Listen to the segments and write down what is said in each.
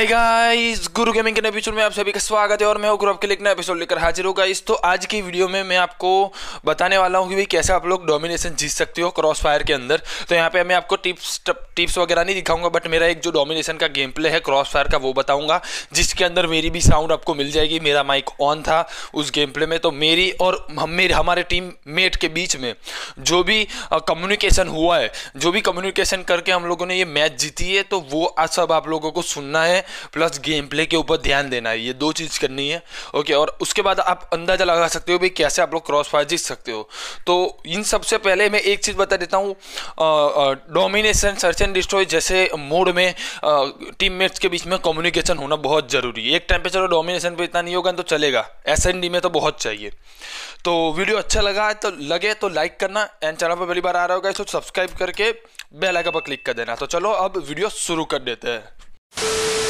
Hi guys, गुरु gaming के नए episode में आप सभी का स्वागत है और मैं हूँ गुरु, आपके लिए नया एपिसोड लेकर हाजिर हूँ गाइस। तो आज की वीडियो में मैं आपको बताने वाला हूँ कि भाई कैसे आप लोग डोमिनेशन जीत सकते हो क्रॉस फायर के अंदर। तो यहाँ पे मैं आपको टिप्स टिप्स वगैरह नहीं दिखाऊँगा बट मेरा एक जो डोमिनेशन का गेम प्ले है क्रॉस फायर का, वो बताऊँगा, जिसके अंदर मेरी भी साउंड आपको मिल जाएगी। मेरा माइक ऑन था उस गेम प्ले में तो मेरी और हम, मेरे, हमारे टीम मेट के बीच में जो भी कम्युनिकेशन हुआ है, जो भी कम्युनिकेशन करके हम लोगों ने ये मैच जीती है तो वो सब आप लोगों को सुनना है। प्लस गेम प्ले के ऊपर ध्यान देना है। ये दो चीज़ करनी है ओके और उसके बाद आप अंदाज़ा लगा सकते हो भाई कैसे आप लोग क्रॉस फायर जीत सकते हो। तो इन सबसे पहले मैं एक चीज़ बता देता हूँ डोमिनेशन सर्च एंड डिस्ट्रॉय जैसे मोड में टीम के बीच में कम्युनिकेशन होना बहुत ज़रूरी है। एक टाइम पे चलो डोमिनेशन पे इतना नहीं होगा तो चलेगा। एस में तो बहुत चाहिए। तो वीडियो अच्छा लगा है तो लगे तो लाइक करना एंड चैनल पर पहली बार आ रहा होगा तो सब्सक्राइब करके बेल आइकन पर क्लिक कर देना। तो चलो अब वीडियो शुरू कर देते हैं।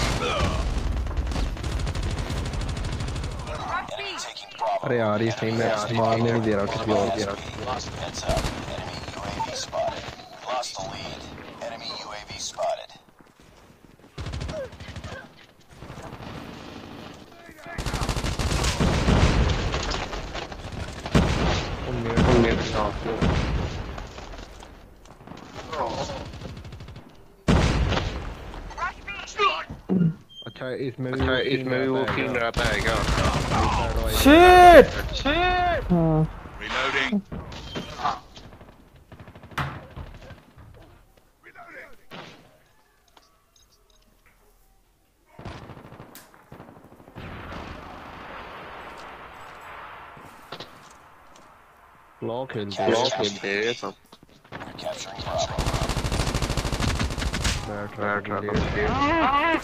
अरे यार ये सही में मारने नहीं दे रहा किसी और दे। रहा अच्छा इसमें भी अच्छा इसमें भी वो सीन रहता है क्या Shit! हाँ Reloading. लॉ खेलते हैं लॉ खेलते हैं सब बैठ रहा है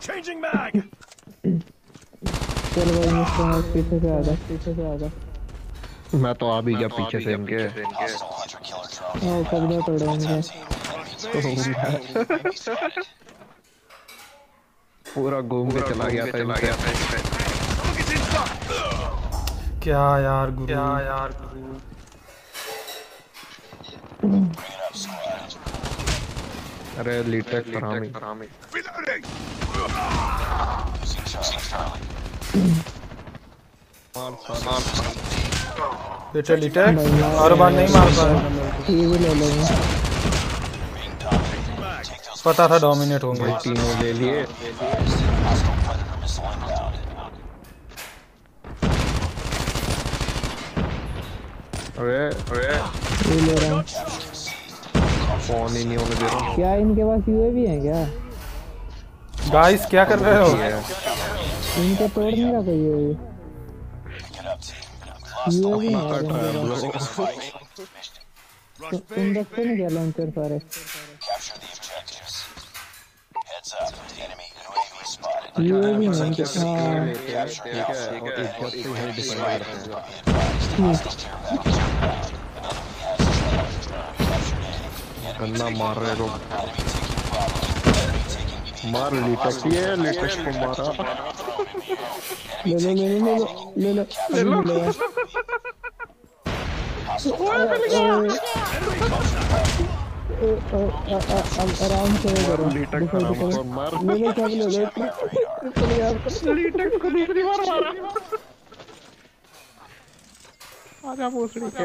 Changing mag. चल भाई पीछे से आजा पीछे से आजा मैं तो आ भी गया पीछे से इनके। हाँ कब्जा तोड़ेंगे पूरा घूम के चला गया था इनके क्या यार गुरु? क्या यार गुरु? अरे लीटेक फरामी Reloading. लिटर लिटर और बार नहीं मार ले लेंगे पता था डोमिनेट होंगे। तीनों ले लिए। अरे अरे ये ले रहा हूँ फ़ोन ही नहीं होने दे रहा क्या इनके पास यूएवी है क्या गाइस क्या कर रहे हो इनके तोड़ने का कोई यूएवी यूएवी है यार इनके पास। तु- तुम रखते नहीं क्या लॉन्चर सारे यूएवी है इनके हाँ ठीक है से ही गन्ना मार रहे लोग। मार लिटक ये लिटक को मारा। ले लो ले लो ले लो ले लो ले। लो आराम से करो। लिटक को मार ले लो सब ले लो। ट्रिपल यार लिटक को दूसरी बार मारा आजा भोसड़ी के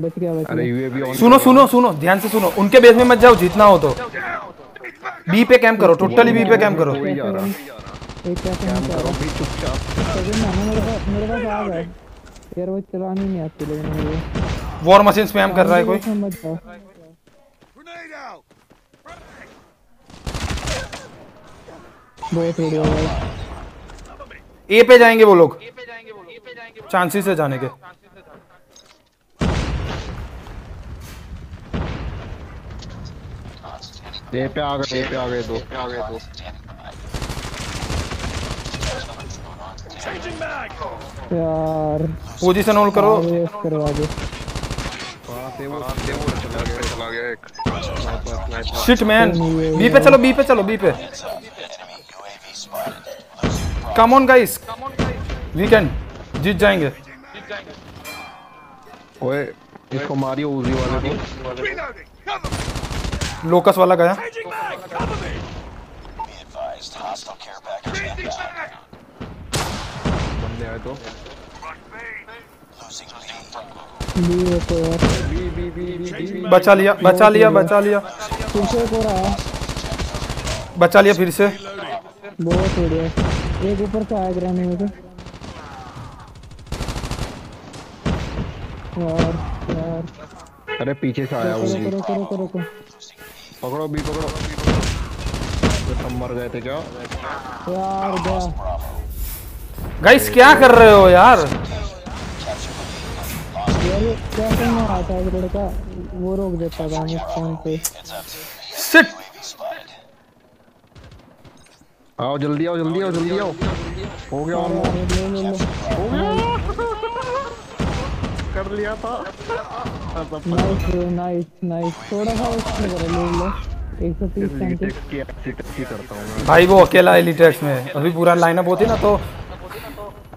बच गया बच अरे यूएवी ऑन सुनो सुनो सुनो ध्यान से सुनो उनके बेस में मत जाओ जितना हो तो। बी पे कैम करो टोटली बी पे कैम करो। कोई जा रहा। एक क्या करना चाह चुपचाप। मेरे पास मेरे पास आ गए यार वो चलानी नहीं आती लेकिन मुझे वॉर मशीन स्पैम कर रहा है कोई. बहुत ए पे जाएँगे वो लोग। चांसेस है जाने के। ए पे आ गए पे आ गए दो पे आ गए दो। यार। पोजीशन होल्ड करो। करवा दे कहाँ से वो से वो चला गया। चला गया एक। Sniper sniper shit man B पे चलो बी पे चलो बी पे। कम ऑन गाइस वीकेंड जीत जाएँगे। ओए इसको मारियो उजी वाले को. लोकस वाला गया. बंदे आए तो। यार बचा लिया बचा लिया बचा लिया। पीछे को रहा है बचा लिया फिर से। बहुत बढ़िया। एक ऊपर से आया गिराने में तो यार यार अरे पीछे से आया करो करो करो करो पकड़ो बी पकड़ो। तो सब मर गए थे क्या? यार गाइस क्या कर रहे हो यार? यार क्या करना रहा था लड़का वो रोक देता था हम उस टाइम पे। सिट आओ जल्दी आओ जल्दी आओ जल्दी आओ। हो गया ले ले ले। कर लिया था। नाइस नाइस नाइस थोड़ा सा उसमें करो ले लो। एक सौ तीस हूँ भाई वो अकेला है लिटेक्स में अभी पूरा लाइनअप होती ना तो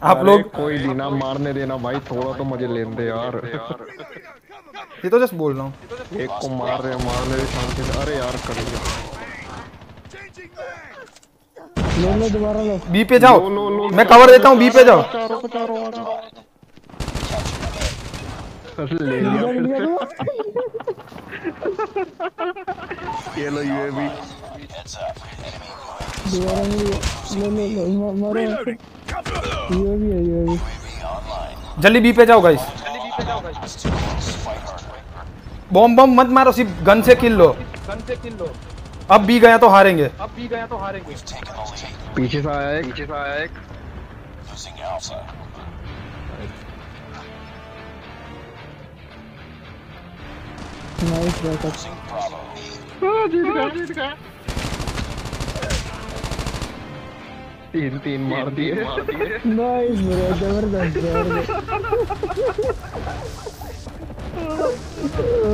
आप लोग कोई देना मारने देना भाई थोड़ा तो मुझे लेने दे यार। ये तो जस्ट बोल रहा हूँ। एक को मार रहे हैं, मारने शांति से। अरे यार कर लिया ले लो दोबारा लो बी पे जाओ। मैं कवर देता हूँ बी पे जाओ। चारों को चारों आ जाओ ले लिया ये लो यूएवी दोबारा में ले ले लो म- मरो Reloading. Cover me. ये भी है ये भी जल्दी बी पे जाओ गाइस बॉम्ब बॉम्ब मत मारो सिर्फ़ गन से किल लो गन से किल लो अब बी गया तो हारेंगे पीछे से आया एक पीछे से आया एक नाइस बैकअप तीन तीन मार दिए नाइस ब्रो ज़बरदस्त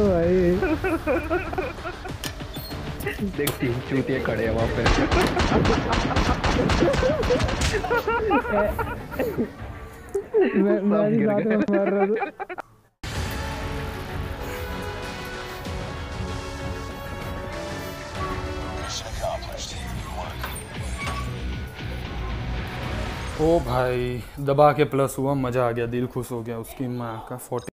भाई देख तीन चूतिए खड़े हैं वहाँ पे मैं मैं साथ में मार रहा था। ओ भाई, दबा के प्लस हुआ, मज़ा आ गया, दिल खुश हो गया, उसकी माँ का फोर्टी